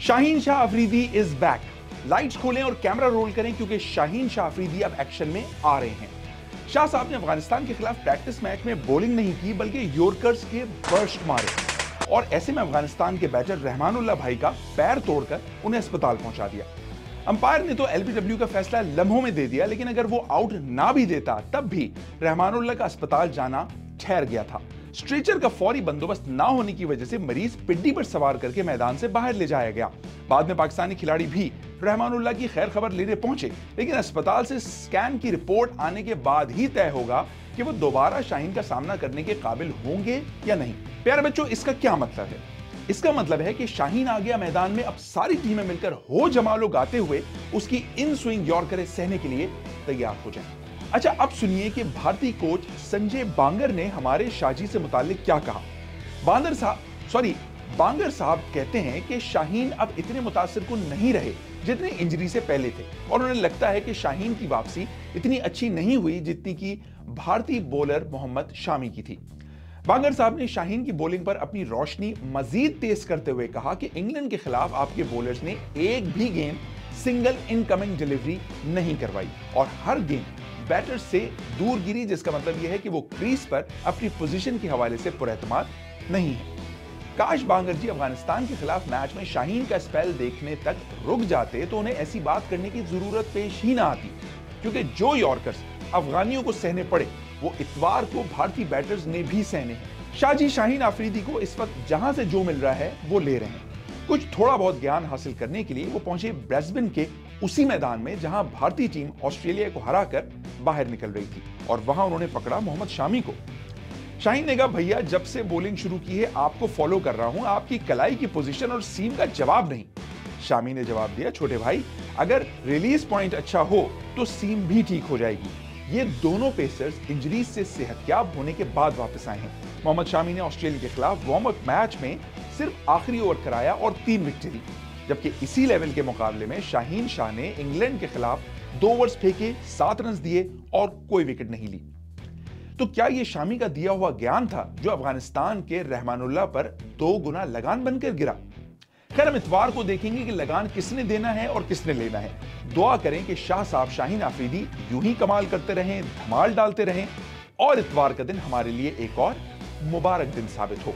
Shaheen Shah Afridi is back lights खोलें और camera roll करें क्योंकि शाहीन शाह अफरीदी अब एक्शन में आ रहे हैं। शाह साहब ने अफ़गानिस्तान के खिलाफ प्रैक्टिस मैच में बॉलिंग नहीं की, बल्कि योर्कर्स के बर्स्ट मारे। और ऐसे में अफ़गानिस्तान के बैटर रहमानुल्लाह भाई का पैर तोड़कर उन्हें अस्पताल पहुँचा दिया। अंपायर ने तो एलबीडब्ल्यू का फैसला लम्हों में दे दिया, लेकिन अगर वो आउट ना भी देता, तब भी रहमानुल्लाह का अस्पताल जाना ठहर गया था। स्ट्रेचर का फौरी बंदोबस्त ना होने की वजह से मरीज़ पिड्डी पर सवार करके मैदान से बाहर ले जाया गया। बाद में पाकिस्तानी खिलाड़ी भी रहमानुल्लाह की खैर खबर लेने पहुँचे, लेकिन अस्पताल से स्कैन की रिपोर्ट आने के बाद ही तय होगा कि वो दोबारा शाहीन का सामना करने के काबिल होंगे या नहीं। प्यारे बच्चों, इसका क्या मतलब है? इसका मतलब है कि शाहीन आ गया मैदान में, अब सारी टीमें मिलकर हो जमालो गाते हुए उसकी इन स्विंग यॉर्करें सहने के लिए तैयार हो जाए अच्छा अब सुनिए कि भारतीय कोच संजय बांगर ने हमारे शाजी से मुतालिक क्या कहा। बांदर साहब सॉरी बांगर साहब कहते हैं कि शाहीन अब इतने मुतासर कुन नहीं रहे जितने इंजरी से पहले थे। और उन्हें लगता है कि शाहीन की वापसी इतनी अच्छी नहीं हुई जितनी की भारतीय बॉलर मोहम्मद शामी की थी। बांगर साहब ने शाहीन की बॉलिंग पर अपनी रोशनी मजीद तेज करते हुए कहा कि इंग्लैंड के खिलाफ आपके बॉलर्स ने एक भी गेम सिंगल इनकमिंग डिलीवरी नहीं करवाई। और हर गेम बैटर से दूर गिरी, जिसका मतलब यह है कि वो क्रीज पर अपनी पोजीशन के हवाले से पुरहतमाद नहीं है। काश बांगर जी अफ़गानिस्तान के खिलाफ मैच में शाहीन का स्पेल देखने तक रुक जाते तो उन्हें ऐसी बात करने की ज़रूरत पेश ही ना आती। क्योंकि जो यॉर्कर्स अफगानियों को सहने पड़े, वो इतवार को भारतीय बैटर्स ने भी सहने शाहजी शाहीन आफरीदी को इस वक्त जहाँ से जो मिल रहा है, वो ले रहे हैं। कुछ थोड़ा बहुत ज्ञान हासिल करने के लिए वो पहुँचे ब्रेस्बिन के उसी मैदान में, जहाँ भारतीय टीम ऑस्ट्रेलिया को हराकर बाहर निकल रही थी और वहाँ उन्होंने पकड़ा मोहम्मद शामी को। शाहीन ने कहा, भैया, जब से बॉलिंग शुरू की है, आपको फॉलो कर रहा हूँ। आपकी कलाई की पोजीशन और सीम का जवाब नहीं। शामी ने जवाब दिया, छोटे भाई, अगर रिलीज़ पॉइंट अच्छा हो तो सीम भी ठीक हो जाएगी। ये दोनों पेसर्स इंजरीज से सेहतयाब होने के बाद वापस आए हैं। मोहम्मद शामी ने ऑस्ट्रेलिया के खिलाफ वार्म अप मैच में सिर्फ़ आखिरी ओवर कराया और तीन विकेट ली जबकि इसी लेवल के मुकाबले में शाहीन शाह ने इंग्लैंड के खिलाफ दो ओवर्स फेंके, सात रन दिए और कोई विकेट नहीं ली। तो क्या यह शामी का दिया हुआ ज्ञान था जो अफ़गानिस्तान के रहमानुल्लाह पर दो गुना लगान बनकर गिरा? खैर, हम इतवार को देखेंगे कि लगान किसने देना है और किसने लेना है। दुआ करें कि शाह साहब, शाहीन आफरीदी यूँ ही कमाल करते रहें, धमाल डालते रहें और इतवार का दिन हमारे लिए एक और मुबारक दिन साबित हो।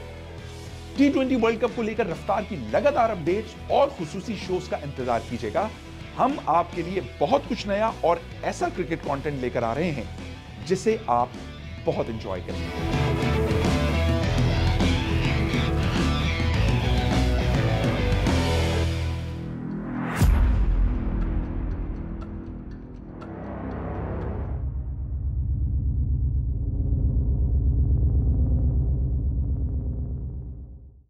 टी ट्वेंटी वर्ल्ड कप को लेकर रफ्तार की लगातार अपडेट्स और खसूसी शोज़ का इंतज़ार कीजिएगा। हम आपके लिए बहुत कुछ नया और ऐसा क्रिकेट कंटेंट लेकर आ रहे हैं, जिसे आप बहुत इंजॉय करेंगे।